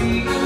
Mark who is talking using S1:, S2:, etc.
S1: see.